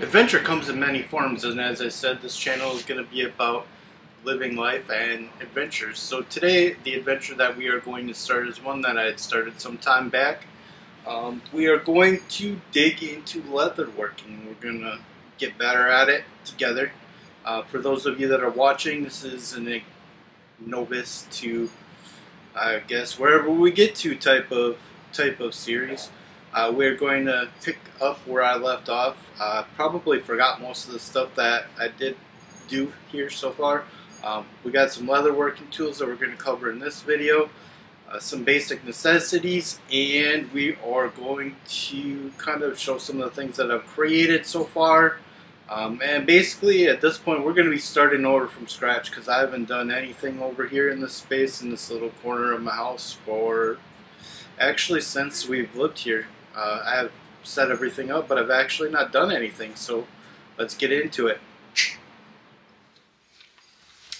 Adventure comes in many forms, and as I said, this channel is going to be about living life and adventures. So today, the adventure that we are going to start is one that I had started some time back. Um, we are going to dig into leatherworking. We're going to get better at it together. Uh, for those of you that are watching, this is a novice to, I guess, wherever we get to type of type of series. Uh, we're going to pick up where I left off. Uh, probably forgot most of the stuff that I did do here so far. Um, we got some leather working tools that we're going to cover in this video, uh, some basic necessities, and we are going to kind of show some of the things that I've created so far. Um, and basically, at this point, we're going to be starting over from scratch because I haven't done anything over here in this space in this little corner of my house for actually since we've lived here. Uh, I have set everything up, but I've actually not done anything. So let's get into it.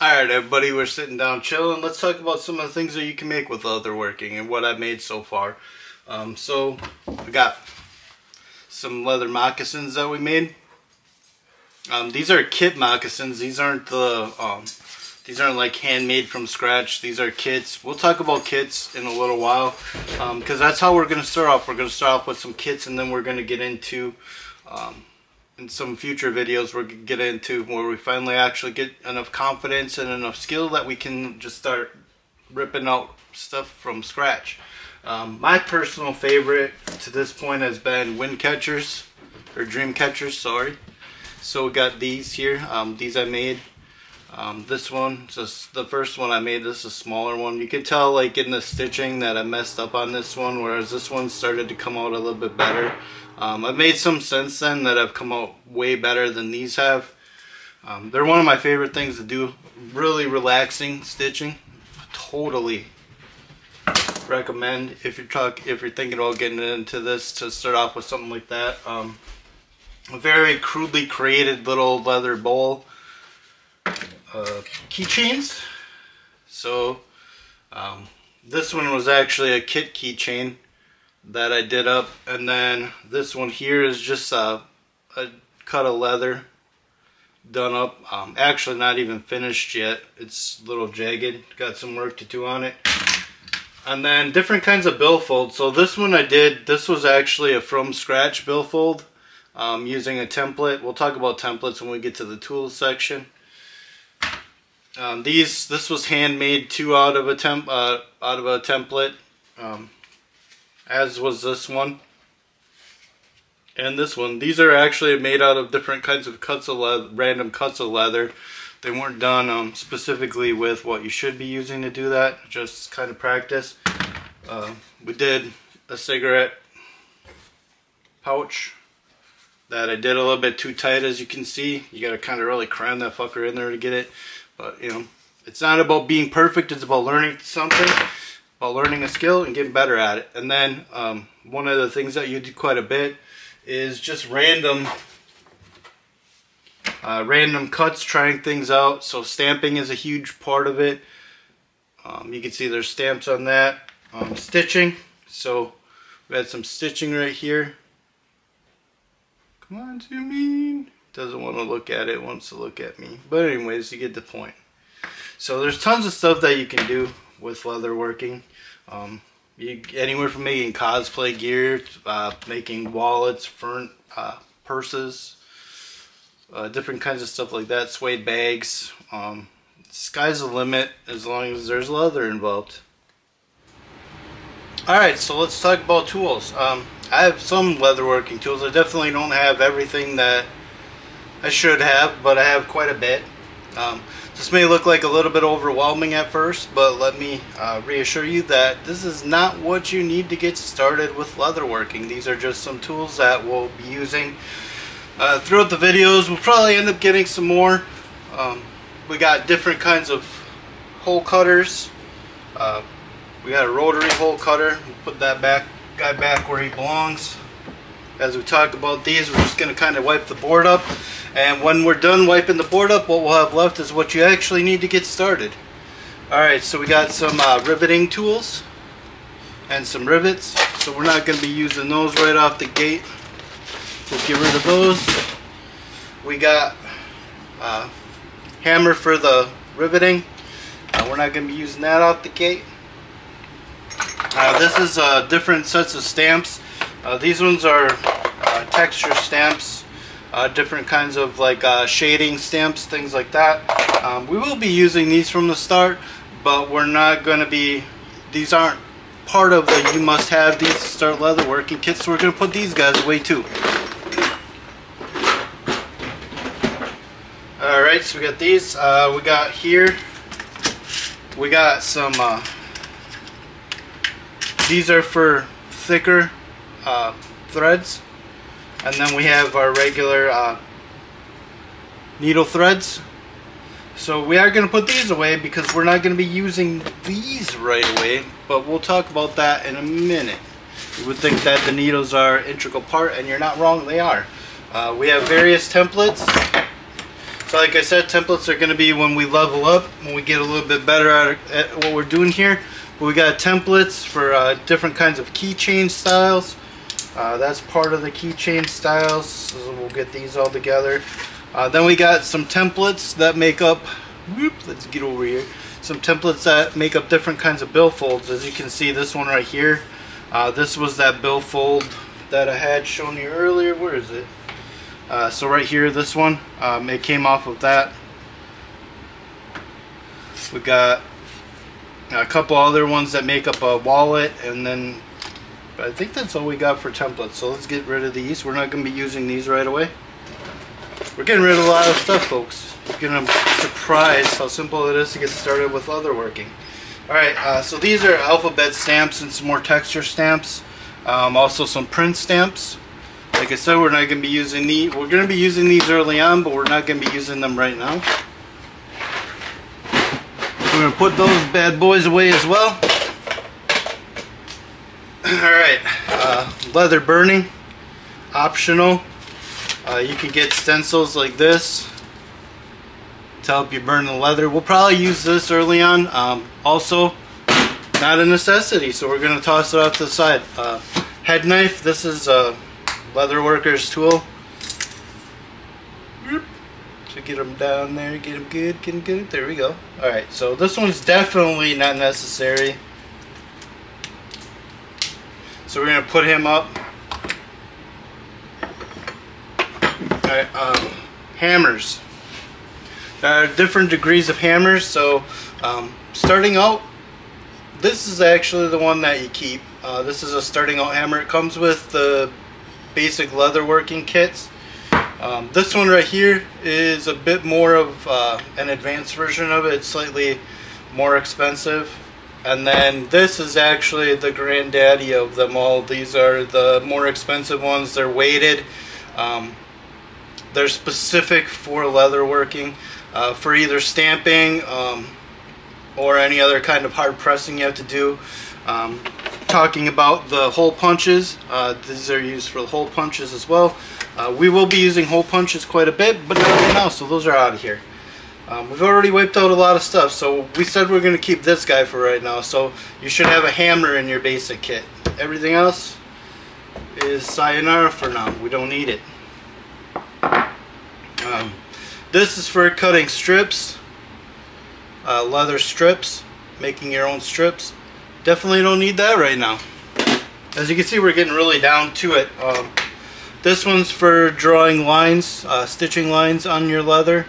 Alright everybody, we're sitting down chilling. Let's talk about some of the things that you can make with leatherworking and what I've made so far. Um, so, I got some leather moccasins that we made. Um, these are kit moccasins. These aren't the, um, these aren't like handmade from scratch. These are kits. We'll talk about kits in a little while because um, that's how we're going to start off. We're going to start off with some kits and then we're going to get into um, in some future videos we're going to get into where we finally actually get enough confidence and enough skill that we can just start ripping out stuff from scratch. Um, my personal favorite to this point has been wind catchers or dream catchers sorry so we got these here um, these I made um, this one just the first one I made this is a smaller one you can tell like in the stitching that I messed up on this one whereas this one started to come out a little bit better um, I've made some since then that have come out way better than these have. Um, they're one of my favorite things to do. Really relaxing stitching. Totally recommend if you're talk if you're thinking about getting into this to start off with something like that. Um, a very crudely created little leather bowl uh, keychains. So um, this one was actually a kit keychain that I did up and then this one here is just a, a cut of leather done up um, actually not even finished yet. It's a little jagged got some work to do on it. And then different kinds of billfold so this one I did this was actually a from scratch billfold um, using a template. We'll talk about templates when we get to the tools section um, these this was handmade two out of a temp uh, out of a template um, as was this one and this one. These are actually made out of different kinds of cuts of leather, random cuts of leather. They weren't done um, specifically with what you should be using to do that, just kind of practice. Uh, we did a cigarette pouch that I did a little bit too tight as you can see. You gotta kind of really cram that fucker in there to get it. But you know, it's not about being perfect, it's about learning something about learning a skill and getting better at it. And then um, one of the things that you do quite a bit is just random uh, random cuts, trying things out. So stamping is a huge part of it. Um, you can see there's stamps on that. Um, stitching. So we had some stitching right here. Come on, zoom in. Doesn't want to look at it, wants to look at me. But anyways, you get the point. So there's tons of stuff that you can do with leather working. Um, you, anywhere from making cosplay gear, uh, making wallets, fern, uh, purses, uh, different kinds of stuff like that, suede bags. Um, sky's the limit as long as there's leather involved. Alright, so let's talk about tools. Um, I have some leatherworking tools. I definitely don't have everything that I should have, but I have quite a bit. Um, this may look like a little bit overwhelming at first, but let me uh, reassure you that this is not what you need to get started with leatherworking. These are just some tools that we'll be using uh, throughout the videos. We'll probably end up getting some more. Um, we got different kinds of hole cutters. Uh, we got a rotary hole cutter. We'll put that back guy back where he belongs. As we talked about these, we're just going to kind of wipe the board up. And when we're done wiping the board up, what we'll have left is what you actually need to get started. Alright, so we got some uh, riveting tools and some rivets. So we're not going to be using those right off the gate. We'll get rid of those. we got uh, hammer for the riveting. Uh, we're not going to be using that off the gate. Uh, this is uh, different sets of stamps. Uh, these ones are texture stamps, uh, different kinds of like shading stamps, things like that. Um, we will be using these from the start, but we're not going to be, these aren't part of the you must have these to start leather working kits, so we're going to put these guys away too. Alright, so we got these. Uh, we got here, we got some, uh, these are for thicker uh, threads. And then we have our regular uh, needle threads. So we are going to put these away because we're not going to be using these right away. But we'll talk about that in a minute. You would think that the needles are an integral part and you're not wrong, they are. Uh, we have various templates. So like I said, templates are going to be when we level up, when we get a little bit better at, at what we're doing here. We got templates for uh, different kinds of keychain styles. Uh, that's part of the keychain styles. So we'll get these all together. Uh, then we got some templates that make up, whoop, let's get over here. Some templates that make up different kinds of billfolds. As you can see, this one right here. Uh, this was that billfold that I had shown you earlier. Where is it? Uh, so right here, this one, um, it came off of that. We got a couple other ones that make up a wallet, and then I think that's all we got for templates. So let's get rid of these. We're not going to be using these right away. We're getting rid of a lot of stuff, folks. You're going to be surprised how simple it is to get started with leather working. Alright, uh, so these are alphabet stamps and some more texture stamps. Um, also some print stamps. Like I said, we're not going to be using these. We're going to be using these early on, but we're not going to be using them right now. We're going to put those bad boys away as well. Alright, uh, leather burning, optional. Uh, you can get stencils like this to help you burn the leather. We'll probably use this early on. Um, also, not a necessity, so we're going to toss it off to the side. Uh, head knife, this is a leather worker's tool. To get them down there, get them good, get them good. There we go. Alright, so this one's definitely not necessary. So we're going to put him up. Alright, um, hammers. There are different degrees of hammers, so um, starting out, this is actually the one that you keep. Uh, this is a starting out hammer. It comes with the basic leather working kits. Um, this one right here is a bit more of uh, an advanced version of it. It's slightly more expensive. And then this is actually the granddaddy of them all. These are the more expensive ones. They're weighted. Um, they're specific for leather working, uh, for either stamping um, or any other kind of hard pressing you have to do. Um, talking about the hole punches. Uh, these are used for the hole punches as well. Uh, we will be using hole punches quite a bit, but not right now, so those are out of here. Um, we've already wiped out a lot of stuff, so we said we're going to keep this guy for right now, so you should have a hammer in your basic kit. Everything else is sayonara for now. We don't need it. Um, this is for cutting strips, uh, leather strips, making your own strips. Definitely don't need that right now. As you can see, we're getting really down to it. Um, this one's for drawing lines, uh, stitching lines on your leather.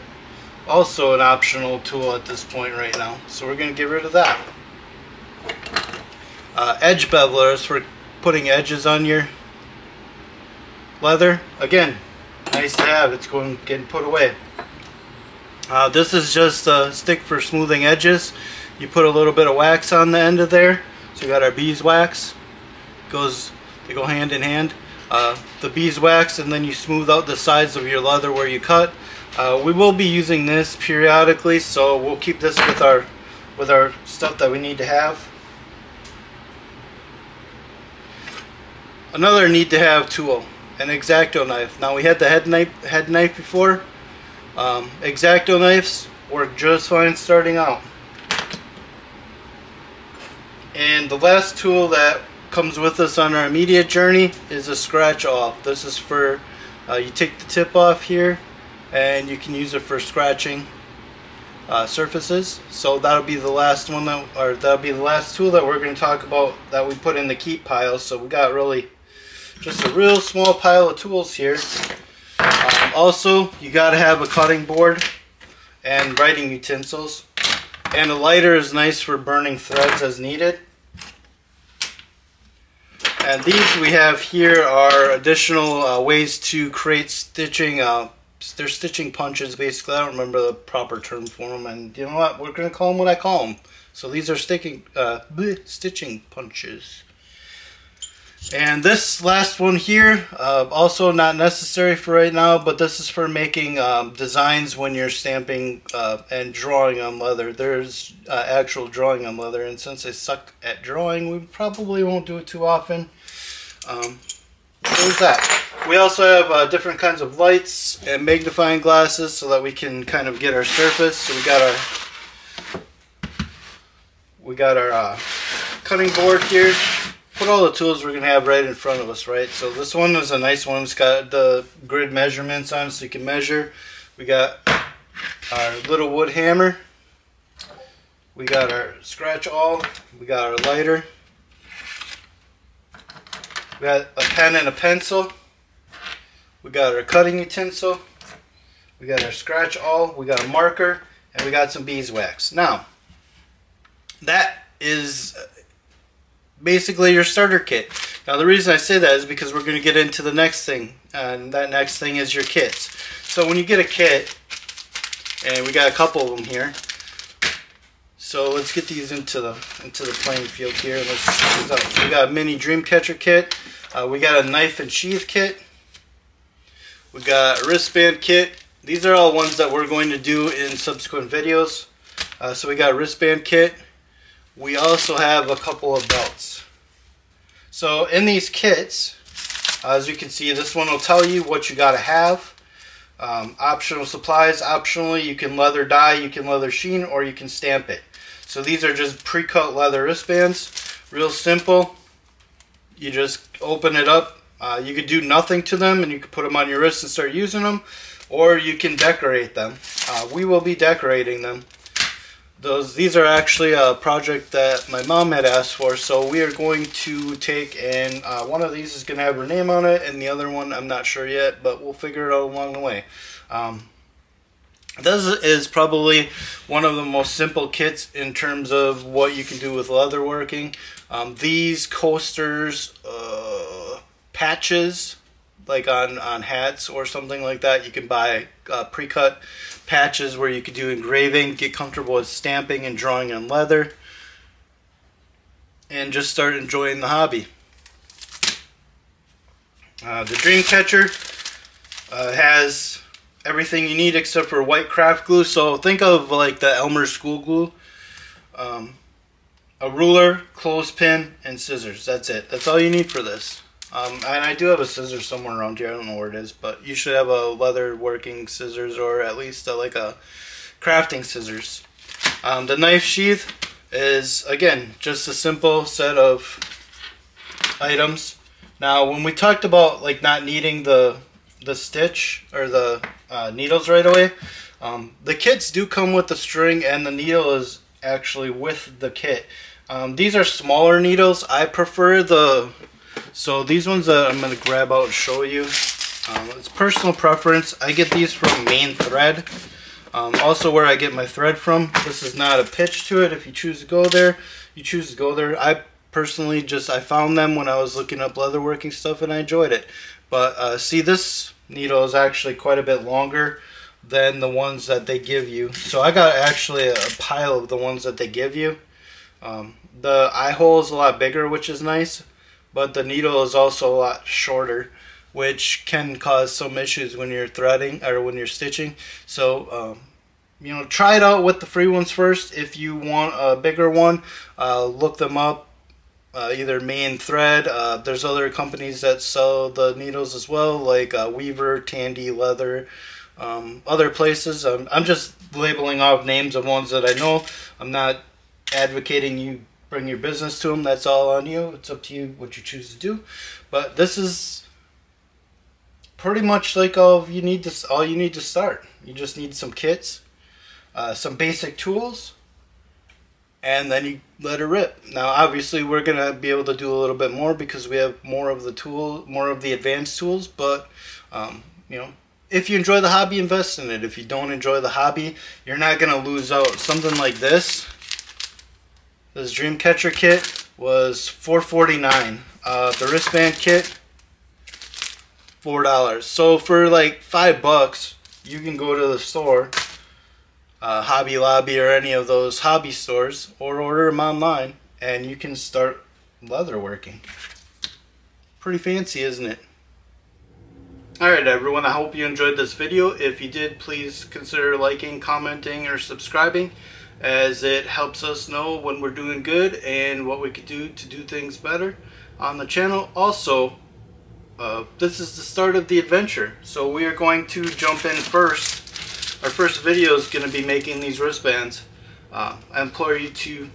Also an optional tool at this point right now. So we're going to get rid of that. Uh, edge bevelers for putting edges on your leather. Again, nice to have. It's going getting put away. Uh, this is just a stick for smoothing edges. You put a little bit of wax on the end of there. So we got our beeswax. Goes, they go hand in hand. Uh, the beeswax and then you smooth out the sides of your leather where you cut. Uh, we will be using this periodically, so we'll keep this with our with our stuff that we need to have. Another need to have tool, an X-Acto knife. Now we had the head knife head knife before. Um, X-Acto knives work just fine starting out. And the last tool that comes with us on our immediate journey is a scratch awl. This is for, uh, you take the tip off here, and you can use it for scratching uh, surfaces. So that'll be the last one that, or that'll be the last tool that we're going to talk about that we put in the keep pile. So we got really just a real small pile of tools here. Um, also, you got to have a cutting board and writing utensils. And a lighter is nice for burning threads as needed. And these we have here are additional uh, ways to create stitching uh, they're stitching punches basically. I don't remember the proper term for them, and you know what? We're gonna call them what I call them. So these are sticking uh, bleh, stitching punches. And this last one here, uh, also not necessary for right now, but this is for making um, designs when you're stamping uh, and drawing on leather. There's uh, actual drawing on leather, and since I suck at drawing, we probably won't do it too often. Um, there's that. We also have uh, different kinds of lights and magnifying glasses so that we can kind of get our surface. So we got our we got our uh, cutting board here. Put all the tools we're gonna have right in front of us, right? So this one is a nice one. It's got the grid measurements on it so you can measure. We got our little wood hammer. We got our scratch awl. We got our lighter. We got a pen and a pencil. We got our cutting utensil. We got our scratch awl. We got a marker. And we got some beeswax. Now, that is basically your starter kit. Now, the reason I say that is because we're going to get into the next thing. And that next thing is your kits. So when you get a kit, and we got a couple of them here. So let's get these into the into the playing field here. Let's we got a mini dream catcher kit. Uh, we got a knife and sheath kit. We got wristband kit. These are all ones that we're going to do in subsequent videos. Uh, so we got a wristband kit. We also have a couple of belts. So in these kits, as you can see, this one will tell you what you got to have. Um, optional supplies, optionally, you can leather dye, you can leather sheen, or you can stamp it. So these are just pre-cut leather wristbands. Real simple. You just open it up, uh, you could do nothing to them and you could put them on your wrist and start using them, or you can decorate them. Uh, we will be decorating them. Those These are actually a project that my mom had asked for, so we are going to take and uh, one of these is going to have her name on it, and the other one I'm not sure yet, but we'll figure it out along the way. Um, this is probably one of the most simple kits in terms of what you can do with leatherworking. Um, these coasters, uh, patches like on on hats or something like that you can buy uh, pre-cut patches where you could do engraving get comfortable with stamping and drawing on leather and just start enjoying the hobby. Uh, the dream catcher uh, has everything you need except for white craft glue. So think of like the Elmer's school glue. Um, a ruler clothespin and scissors. That's it. That's all you need for this um, and I do have a scissor somewhere around here. I don't know where it is, but you should have a leather working scissors or at least a, like a crafting scissors. Um, the knife sheath is, again, just a simple set of items. Now, when we talked about like not needing the the stitch or the uh, needles right away, um, the kits do come with the string and the needle is actually with the kit. Um, these are smaller needles. I prefer the so these ones that I'm going to grab out and show you, um, it's personal preference. I get these from Maine Thread. Um, also where I get my thread from. This is not a pitch to it. If you choose to go there, you choose to go there. I personally just, I found them when I was looking up leatherworking stuff and I enjoyed it. But uh, see this needle is actually quite a bit longer than the ones that they give you. So I got actually a pile of the ones that they give you. Um, the eye hole is a lot bigger, which is nice but the needle is also a lot shorter which can cause some issues when you're threading or when you're stitching. So um, you know try it out with the free ones first. If you want a bigger one uh, look them up uh, either Maine Thread. Uh, there's other companies that sell the needles as well like uh, Weaver Tandy Leather um, other places. Um, i'm just labeling off names of ones that i know. I'm not advocating you bring your business to them. That's all on you. It's up to you what you choose to do. But this is pretty much like all you need to all you need to start. You just need some kits, uh, some basic tools, and then you let it rip. Now, obviously, we're gonna be able to do a little bit more because we have more of the tool, more of the advanced tools. But um, you know, if you enjoy the hobby, invest in it. If you don't enjoy the hobby, you're not gonna lose out. Something like this, this Dreamcatcher kit was 4.49. Uh, the wristband kit, four dollars. So for like five bucks, you can go to the store uh, Hobby Lobby or any of those hobby stores or order them online and you can start leatherworking. Pretty fancy, isn't it? Alright everyone, I hope you enjoyed this video. If you did, please consider liking, commenting, or subscribing as it helps us know when we're doing good and what we could do to do things better on the channel. Also, uh, this is the start of the adventure, so we are going to jump in first our first video is going to be making these wristbands. Uh, I implore you to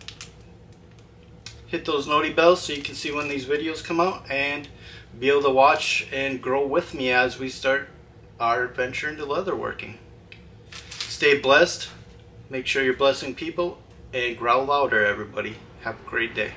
hit those noti bells so you can see when these videos come out and be able to watch and grow with me as we start our adventure into leatherworking. Stay blessed, make sure you're blessing people, and growl louder everybody. Have a great day.